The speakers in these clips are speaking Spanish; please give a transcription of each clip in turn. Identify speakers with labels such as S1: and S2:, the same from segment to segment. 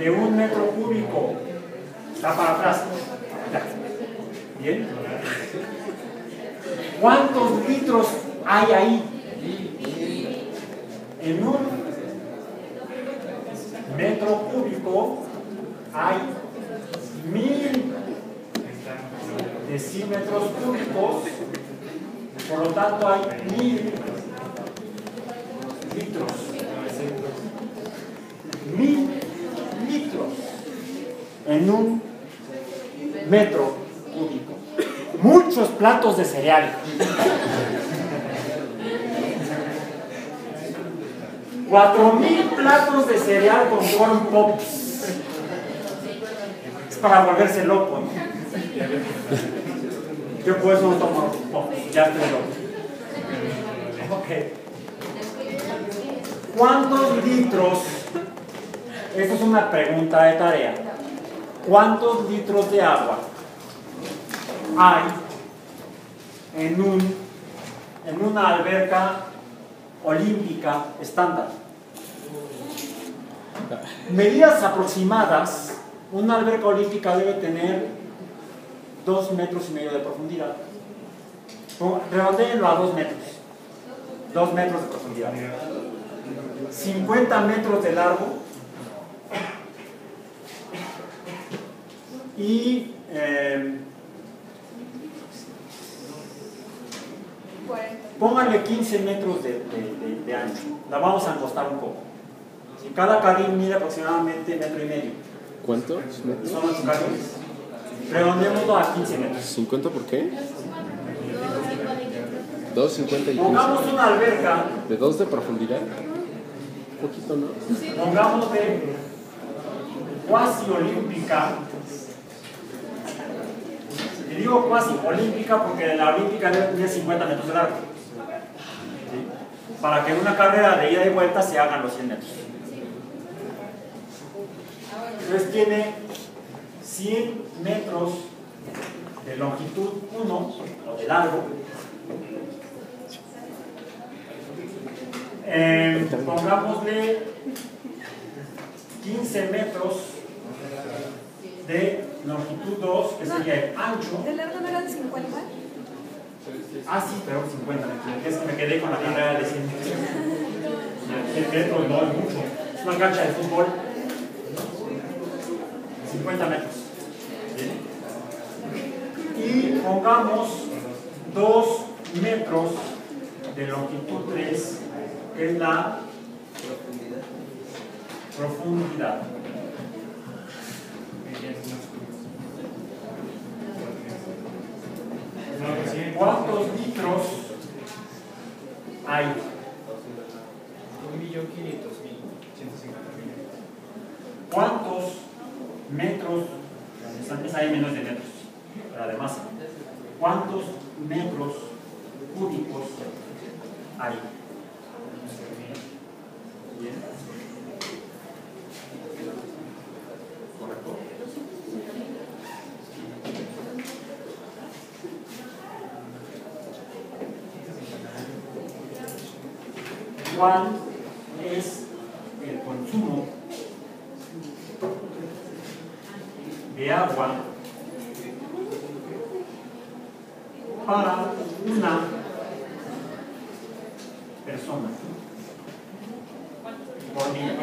S1: de un metro cúbico. Está para atrás. Bien. ¿Cuántos litros hay ahí? En un metro cúbico hay mil decímetros cúbicos, por lo tanto hay mil litros. Mil litros en un metro cúbico. Muchos platos de cereal. Cuatro mil platos de cereal con corn pops. Es para volverse loco. ¿no? Yo por eso no tomo pops, ya estoy loco. Ok. ¿Cuántos litros? Esta es una pregunta de tarea. ¿Cuántos litros de agua hay en, un, en una alberca olímpica estándar? Medidas aproximadas, una alberca olímpica debe tener dos metros y medio de profundidad. Redondeenlo a dos metros. Dos metros de profundidad. 50 metros de largo y eh, pónganle 15 metros de, de, de, de ancho. La vamos a encostar un poco. Si cada carril mide aproximadamente metro y medio.
S2: ¿Cuánto?
S1: Son 8 carriles. Redondémoslo a 15 metros.
S2: ¿50 por qué? 2.50 y 15.
S1: Pongamos una alberca,
S2: ¿De 2 de profundidad? Un poquito, ¿no?
S1: pongamos de cuasi olímpica. Digo cuasi olímpica porque la olímpica debe tener 50 metros de largo. Para que en una carrera de ida y vuelta se hagan los 100 metros. Entonces tiene 100 metros de longitud 1 o de largo. Eh, pongámosle 15 metros de longitud 2, que sería el ancho.
S3: ¿De largo no era de 50?
S1: Ah, sí, pero 50 metros. Es que me quedé con la carrera de 100 100 metros, no es mucho. Es una cancha de fútbol. 50 metros. Y pongamos 2 metros de longitud 3, que es la profundidad. ¿Cuántos litros hay? Un millón quinientos mil. ¿Cuál es el consumo de agua para una persona? Por día.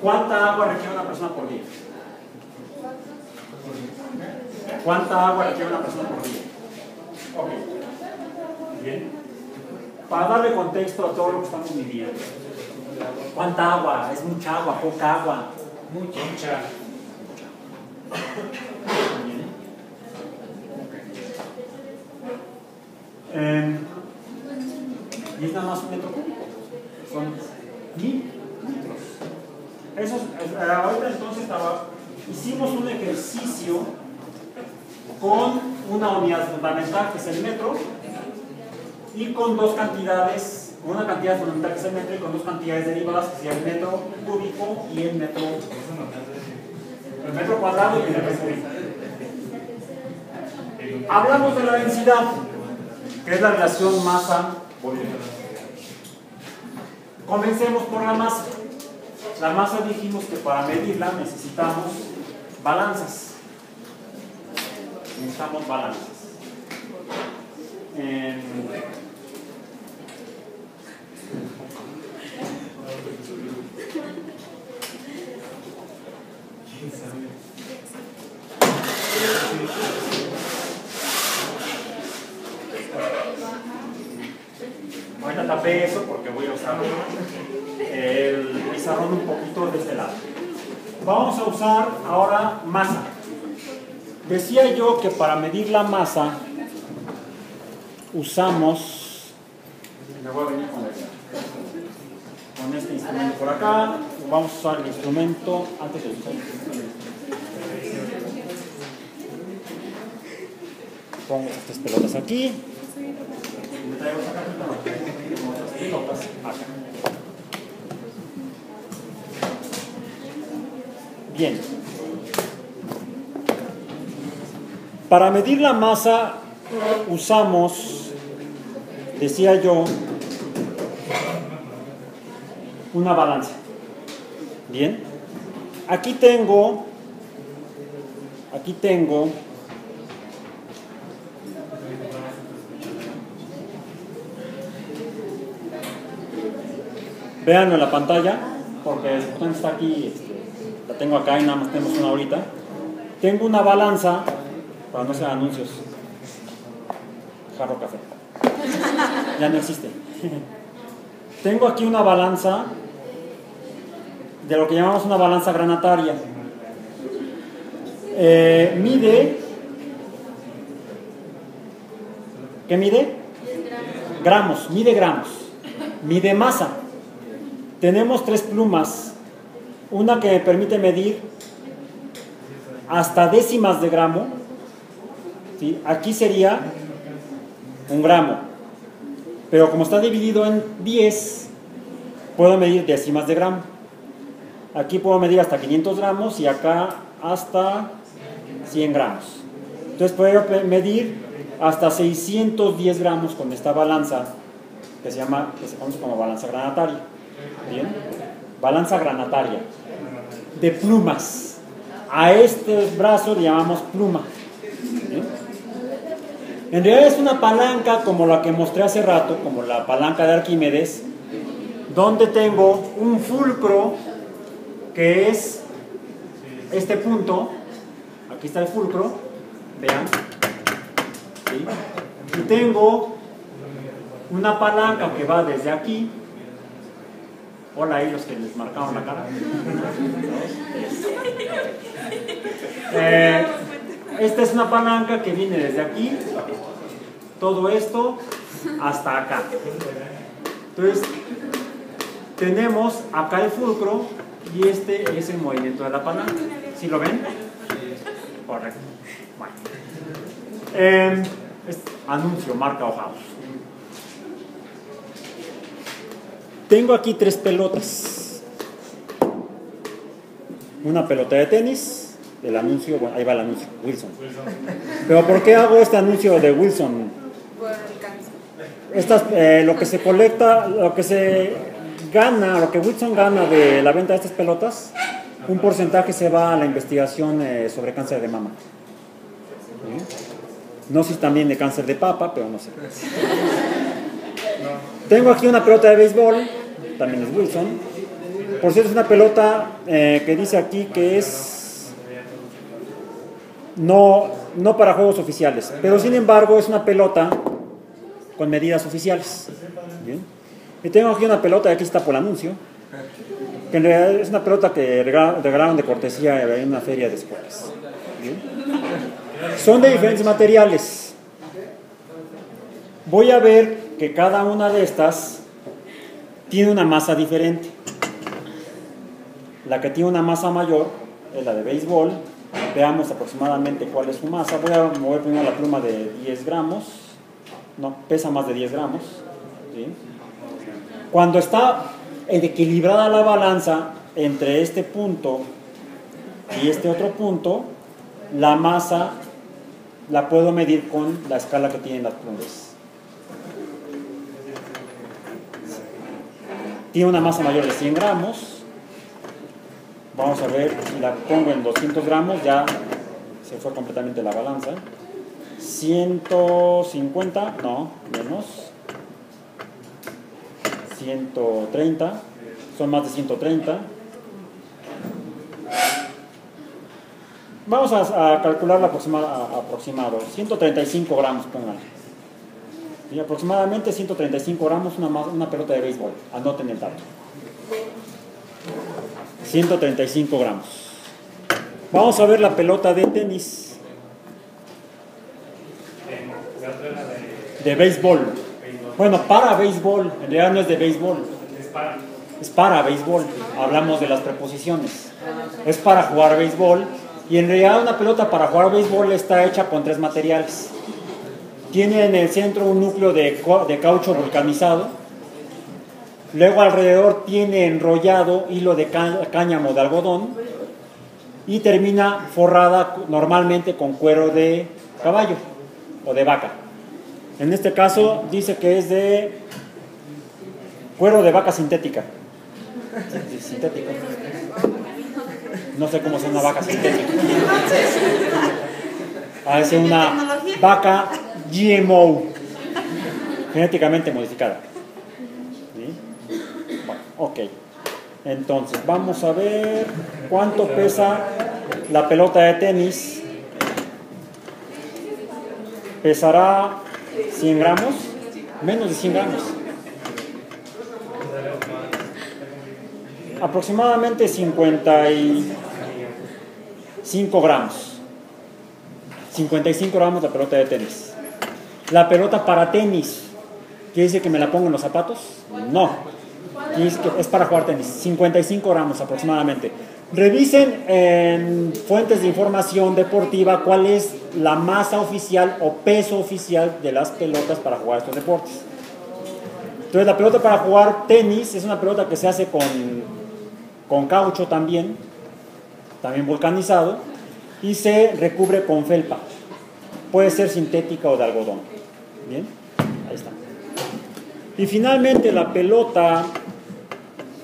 S1: ¿Cuánta agua requiere una persona por día? ¿Cuánta agua requiere una persona por día? Ok. Bien. Para darle contexto a todo lo que estamos viviendo. ¿Cuánta agua? ¿Es mucha agua? ¿Poca agua?
S4: Mucha. Mucha.
S1: Eh, y es nada más un metro cúbico. Son mil litros. Eso es- es- ahorita entonces estaba, hicimos un ejercicio con una unidad fundamental que es el metro y con dos cantidades, con una cantidad fundamental que es el metro y con dos cantidades derivadas que sería el metro cúbico y el metro, el metro cuadrado y el metro cúbico. Hablamos de la densidad, que es la relación masa-volumen. Comencemos por la masa. La masa dijimos que para medirla necesitamos balanzas. Necesitamos balanzas. Em, Ahorita tapé eso porque voy a usar el pizarrón un poquito de este lado. Vamos a usar ahora masa. Decía yo que para medir la masa usamos, me voy a venir con, este instrumento por acá, vamos a usar el instrumento antes de usar el instrumento. Pongo estas pelotas aquí. Pelotas acá. Bien. Para medir la masa usamos, decía yo, una balanza. Bien. Aquí tengo, aquí tengo Veanlo en la pantalla, porque está aquí, este, la tengo acá y nada más tenemos una ahorita. Tengo una balanza, para no ser anuncios, jarro café. Ya no existe. tengo aquí una balanza de lo que llamamos una balanza granataria. Eh, mide, ¿qué mide? Gramos, mide gramos, mide masa. Tenemos tres plumas, una que me permite medir hasta décimas de gramo, aquí sería un gramo, pero como está dividido en 10, puedo medir décimas de gramo. Aquí puedo medir hasta 500 gramos y acá hasta 100 gramos. Entonces puedo medir hasta 610 gramos con esta balanza que se llama, que se conoce como balanza granataria. Bien, balanza granataria de plumas. A este brazo le llamamos pluma. En realidad es una palanca como la que mostré hace rato, como la palanca de Arquímedes, donde tengo un fulcro que es este punto. Aquí está el fulcro, vean. ¿sí? Y tengo una palanca que va desde aquí Hola ahí los que les marcaron la cara. Eh, esta es una palanca que viene desde aquí, todo esto hasta acá. Entonces, tenemos acá el fulcro y este es el movimiento de la palanca. ¿Sí lo ven? Correcto. Bueno. Eh, anuncio, marca o house. Tengo aquí tres pelotas. Una pelota de tenis, el anuncio, bueno, ahí va el anuncio, Wilson. Pero ¿por qué hago este anuncio de Wilson? Estas, eh, lo que se colecta, lo que se gana, lo que Wilson gana de la venta de estas pelotas, un porcentaje se va a la investigación eh, sobre cáncer de mama. No sé si también de cáncer de papa, pero no sé. Tengo aquí una pelota de béisbol, también es Wilson. Por cierto, es una pelota eh, que dice aquí que es no, no para juegos oficiales, pero sin embargo es una pelota con medidas oficiales. ¿Bien? Y tengo aquí una pelota, aquí está por anuncio, que en realidad es una pelota que regalaron de cortesía en una feria de escuelas. ¿Bien? Son de diferentes materiales. Voy a ver que cada una de estas tiene una masa diferente. La que tiene una masa mayor es la de béisbol. Veamos aproximadamente cuál es su masa. Voy a mover primero la pluma de 10 gramos. No, pesa más de 10 gramos. Cuando está equilibrada la balanza entre este punto y este otro punto, la masa la puedo medir con la escala que tienen las plumas. Tiene una masa mayor de 100 gramos, Vamos a ver si la pongo en 200 gramos, ya se fue completamente la balanza. 150, no, menos. 130, son más de 130. Vamos a, a calcular la aproximada, aproximado, 135 gramos, pónganle. Y aproximadamente 135 gramos una, una pelota de béisbol. Anoten el dato. 135 gramos. Vamos a ver la pelota de tenis. De béisbol. Bueno, para béisbol. En realidad no es de béisbol. Es para béisbol. Hablamos de las preposiciones. Es para jugar béisbol. Y en realidad una pelota para jugar béisbol está hecha con tres materiales. Tiene en el centro un núcleo de, de caucho vulcanizado. Luego alrededor tiene enrollado hilo de cá- cáñamo de algodón. Y termina forrada normalmente con cuero de caballo o de vaca. En este caso dice que es de cuero de vaca sintética. Sintético. No sé cómo es una vaca sintética. Ah, es una vaca GMO, genéticamente modificada. Ok. Entonces, vamos a ver cuánto pesa la pelota de tenis. Pesará 100 gramos, menos de 100 gramos. Aproximadamente 55 gramos. 55 gramos la pelota de tenis. La pelota para tenis, ¿quiere decir que me la pongo en los zapatos? No. Es para jugar tenis. 55 gramos aproximadamente. Revisen en fuentes de información deportiva cuál es la masa oficial o peso oficial de las pelotas para jugar estos deportes. Entonces la pelota para jugar tenis es una pelota que se hace con, con caucho también, también vulcanizado, y se recubre con felpa. Puede ser sintética o de algodón. Bien, ahí está. Y finalmente la pelota,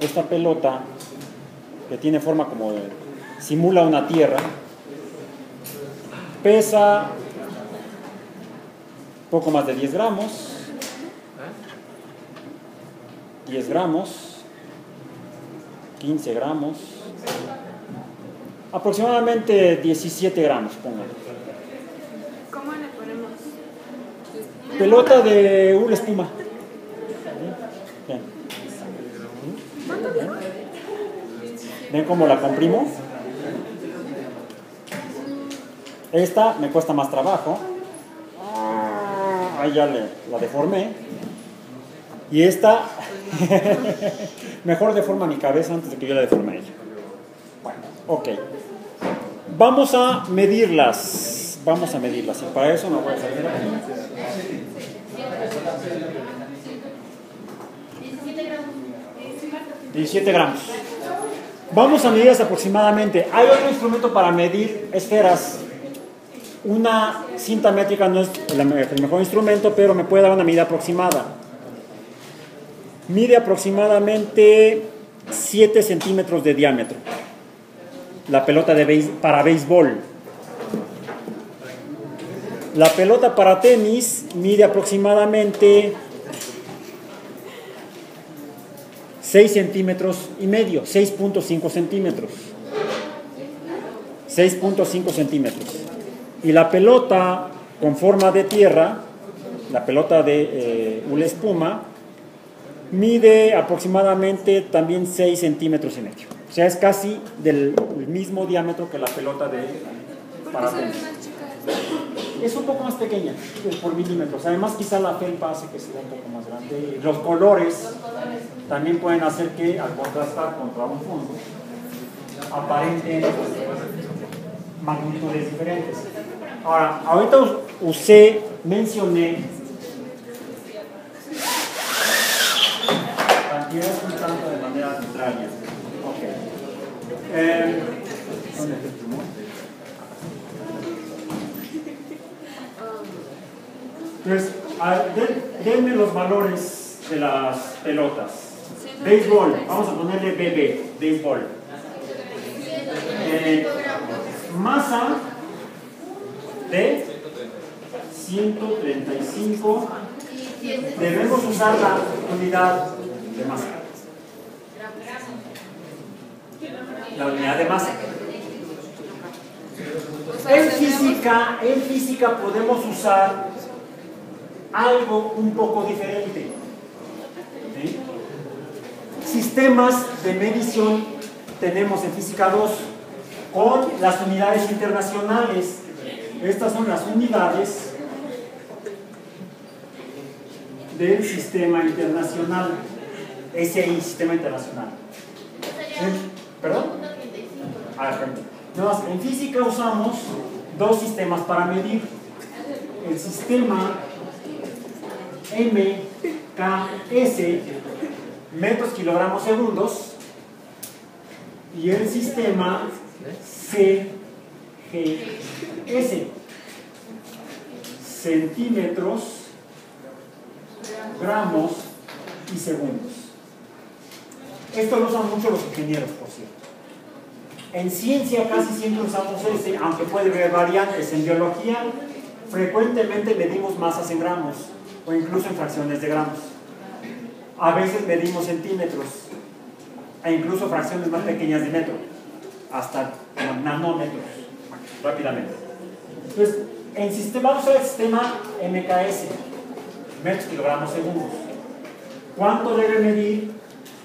S1: esta pelota que tiene forma como de, simula una tierra, pesa poco más de 10 gramos. 10 gramos, 15 gramos, aproximadamente 17 gramos, póngale.
S3: ¿Cómo le ponemos?
S1: Pelota de una espuma. Bien. ¿Ven cómo la comprimo? Esta me cuesta más trabajo. Ah, Ahí ya le, la deformé. Y esta, mejor deforma mi cabeza antes de que yo la deforme a ella. Bueno, ok. Vamos a medirlas. Vamos a medirlas. Y para eso me voy a salir aquí. 17 gramos. Vamos a medirlas aproximadamente. Hay otro instrumento para medir esferas. Una cinta métrica no es el mejor instrumento, pero me puede dar una medida aproximada. Mide aproximadamente 7 centímetros de diámetro. La pelota de para béisbol. La pelota para tenis mide aproximadamente 6 centímetros y medio, 6.5 centímetros. 6.5 centímetros. Y la pelota con forma de tierra, la pelota de eh, una espuma, mide aproximadamente también 6 centímetros y medio. O sea, es casi del mismo diámetro que la pelota de para tenis. Es un poco más pequeña, eh, por milímetros. Además, quizá la felpa hace que sea un poco más grande. Los colores también pueden hacer que, al contrastar contra un fondo, aparenten magnitudes diferentes. Ahora, ahorita us- usé, mencioné cantidades ¿dónde está el plumón? Entonces, a- den- denme los valores de las pelotas. Béisbol, vamos a ponerle BB, béisbol. de masa de 135. Debemos usar la unidad de masa. La unidad de masa. En física, en física podemos usar algo un poco diferente. ¿sí? Sistemas de medición tenemos en física 2 con las unidades internacionales. Estas son las unidades del sistema internacional. SI, sistema internacional. ¿Eh? ¿Perdón? Ah, en física usamos dos sistemas para medir. El sistema MKS, metros, kilogramos, segundos, y el sistema CGS, centímetros, gramos y segundos. Esto lo usan mucho los ingenieros, por cierto. En ciencia casi siempre usamos ese, aunque puede haber variantes. En biología frecuentemente medimos masas en gramos o incluso en fracciones de gramos. A veces medimos centímetros e incluso fracciones más pequeñas de metro, hasta nanómetros, rápidamente. Entonces, en sistema, vamos a ver el sistema MKS, metros, kilogramos, segundos. ¿Cuánto debe medir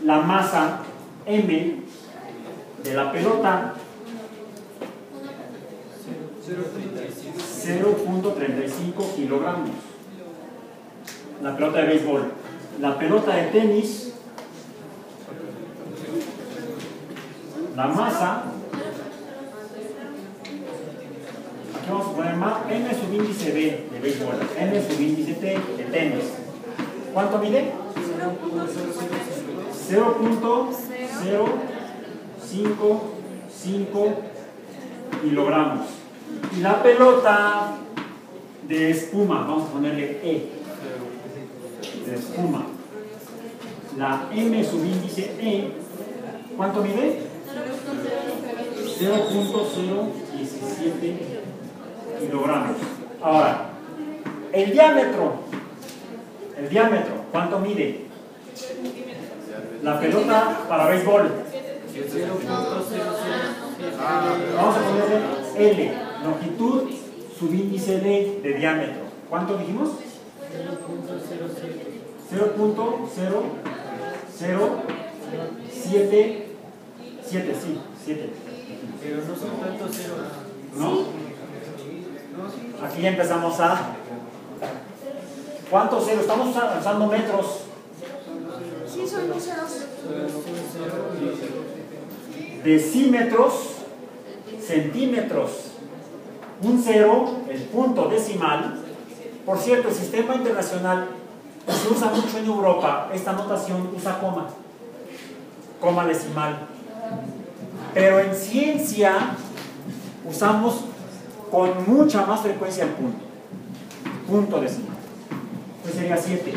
S1: la masa M de la pelota? 0.35 kilogramos. La pelota de béisbol. La pelota de tenis, la masa, aquí vamos a poner más M subíndice B de béisbol, M subíndice T de tenis. ¿Cuánto mide? 0.055 kilogramos. Y la pelota de espuma, vamos a ponerle E, espuma. La M subíndice E, ¿cuánto mide? 0.017 kilogramos. Ahora, el diámetro, el diámetro, ¿cuánto mide? La pelota para béisbol. Vamos a ponerle L, longitud, subíndice D de diámetro. ¿Cuánto dijimos? 0.007, 7, sí, 7.
S4: Pero no son tantos ceros.
S1: ¿No? Aquí ya empezamos a. ¿Cuántos ceros? Estamos usando metros.
S3: Sí, son dos ceros.
S1: Decímetros, centímetros. Un cero, el punto decimal. Por cierto, el sistema internacional se usa mucho en Europa, esta notación usa coma. Coma decimal. Pero en ciencia usamos con mucha más frecuencia el punto. Punto decimal. Pues sería 7.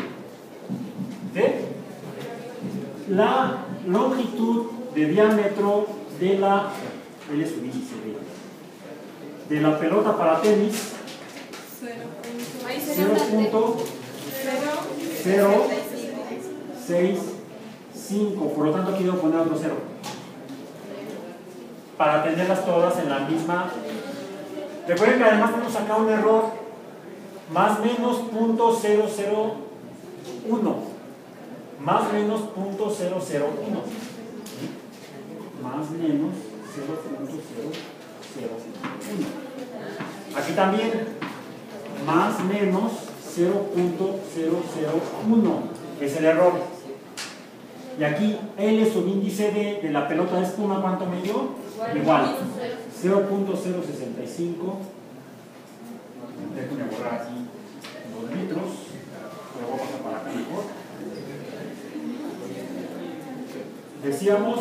S1: La longitud de diámetro de la de, la pelota para tenis
S3: Ahí sería una T.
S1: 0.065. Por lo tanto, aquí debo poner otro cero. Para tenerlas todas en la misma. Recuerden que además tenemos acá un error. Más menos punto 001. Más menos punto 001. Más menos 0.001. Aquí también más menos 0.001 es el error. Y aquí L subíndice de, de la pelota de espuma, ¿cuánto me dio? Igual, 0.065. Déjenme borrar aquí los litros. Lo voy a para. Decíamos,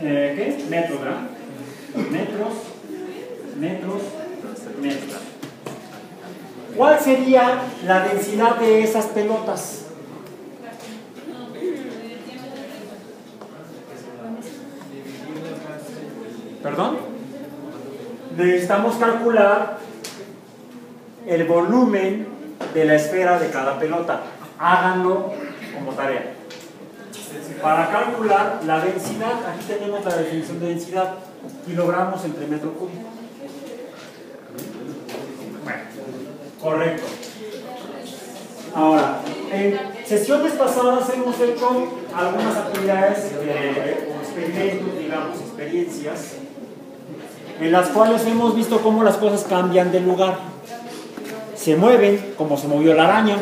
S1: eh, ¿qué? Metros, ¿verdad? Metros, metros, metros. ¿Cuál sería la densidad de esas pelotas? ¿Perdón? Necesitamos calcular el volumen de la esfera de cada pelota. Háganlo como tarea. Para calcular la densidad, aquí tenemos la definición de densidad, kilogramos entre metro cúbico. Bueno, correcto. Ahora, en sesiones pasadas hemos hecho algunas actividades de, o experimentos, digamos, experiencias, en las cuales hemos visto cómo las cosas cambian de lugar. Se mueven, como se movió la araña,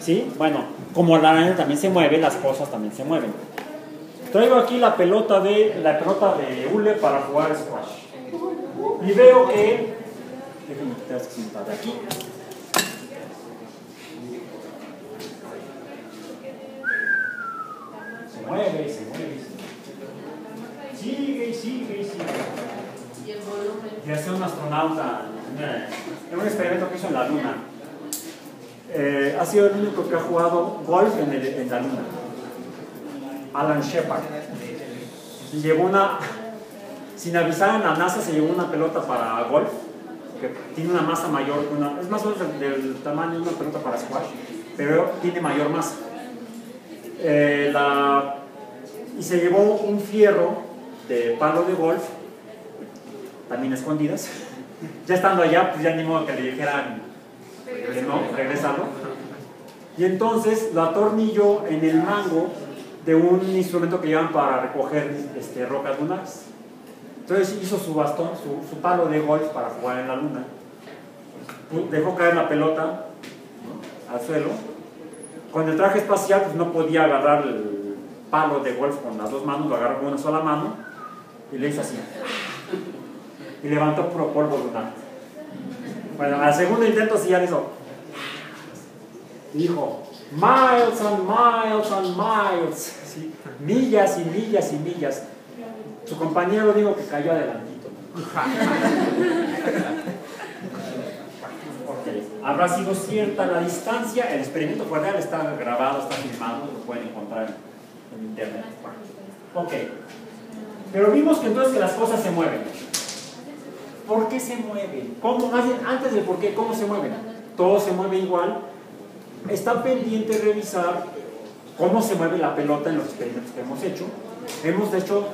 S1: ¿sí? Bueno, como la araña también se mueve, las cosas también se mueven. Traigo aquí la pelota de la pelota de hule para jugar squash. Y veo que déjenme quitar cinta de aquí. Se mueve, se mueve. Sigue, sigue, sigue.
S3: Y el volumen.
S1: Y hace un astronauta en un experimento que hizo en la Luna. Eh, ha sido el único que ha jugado golf en, el- en la Luna. Alan Shepard. Y llevó una, sin avisar en la NASA, se llevó una pelota para golf, que tiene una masa mayor que una, es más o menos del, tamaño de una pelota para squash, pero tiene mayor masa. Eh, y se llevó un fierro de palo de golf, también escondidas. Ya estando allá, pues ya ni modo que le dijeran que no, regresarlo. Y entonces lo atornilló en el mango de un instrumento que llevan para recoger este, rocas lunares. Entonces hizo su bastón, su, su palo de golf para jugar en la luna. Dejó caer la pelota al suelo. Con el traje espacial pues no podía agarrar el palo de golf con las dos manos, lo agarró con una sola mano y le hizo así. Y levantó puro polvo lunar. Bueno, al segundo intento sí ya le hizo. Dijo, miles and miles and miles. Sí, millas y millas y millas. Su compañero dijo que cayó adelantito. Habrá sido cierta la distancia, el experimento fue real, está grabado, está filmado, lo pueden encontrar en internet. Ok, pero vimos que entonces que las cosas se mueven. ¿Por qué se mueven? ¿Cómo? Antes del por qué, ¿cómo se mueven? Todo se mueve igual. Está pendiente revisar cómo se mueve la pelota en los experimentos que hemos hecho. Hemos hecho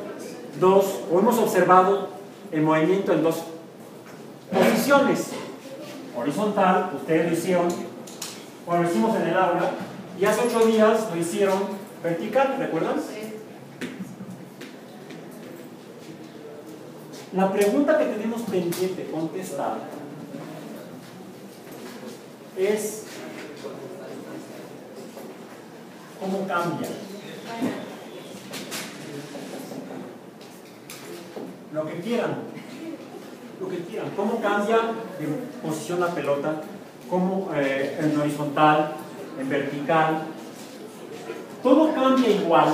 S1: dos, o hemos observado el movimiento en dos posiciones. Horizontal, ustedes lo hicieron, cuando lo hicimos en el aula, y hace ocho días lo hicieron vertical, ¿recuerdan? La pregunta que tenemos pendiente contestar es ¿cómo cambia? Lo que quieran, lo que quieran. ¿Cómo cambia de posición la pelota? ¿Cómo eh, en horizontal, en vertical? Todo cambia igual,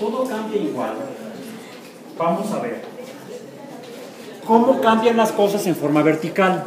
S1: todo cambia igual. Vamos a ver. ¿Cómo cambian las cosas en forma vertical?